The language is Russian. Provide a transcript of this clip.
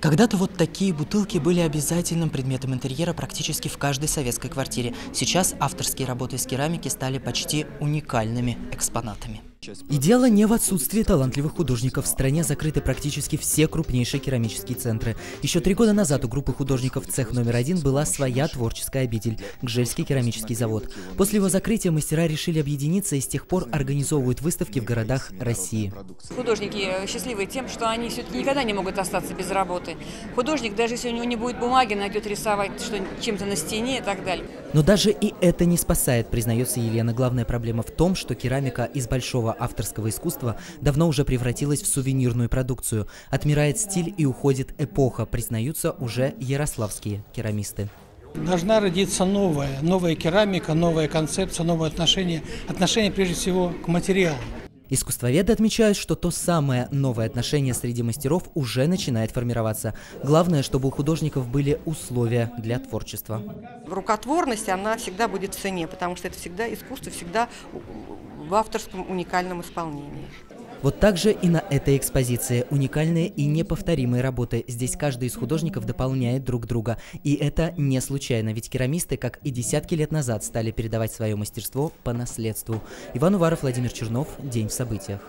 Когда-то вот такие бутылки были обязательным предметом интерьера практически в каждой советской квартире. Сейчас авторские работы из керамики стали почти уникальными экспонатами. И дело не в отсутствии талантливых художников. В стране закрыты практически все крупнейшие керамические центры. Еще три года назад у группы художников «Цех номер один» была своя творческая обитель – Гжельский керамический завод. После его закрытия мастера решили объединиться и с тех пор организовывают выставки в городах России. Художники счастливы тем, что они все-таки никогда не могут остаться без работы. Художник, даже если у него не будет бумаги, найдет рисовать что чем-то на стене и так далее. Но даже и это не спасает, признается Елена. Главная проблема в том, что керамика из большого авторского искусства давно уже превратилась в сувенирную продукцию. Отмирает стиль и уходит эпоха, признаются уже ярославские керамисты. Должна родиться новая, новая керамика, новая концепция, новое отношение. Отношение прежде всего к материалу. Искусствоведы отмечают, что то самое новое отношение среди мастеров уже начинает формироваться. Главное, чтобы у художников были условия для творчества. Рукотворность, она всегда будет в цене, потому что это всегда искусство, всегда в авторском уникальном исполнении. Вот так же и на этой экспозиции. Уникальные и неповторимые работы. Здесь каждый из художников дополняет друг друга. И это не случайно, ведь керамисты, как и десятки лет назад, стали передавать свое мастерство по наследству. Иван Уваров, Владимир Чернов. День в событиях.